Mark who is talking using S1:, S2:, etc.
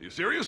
S1: You serious?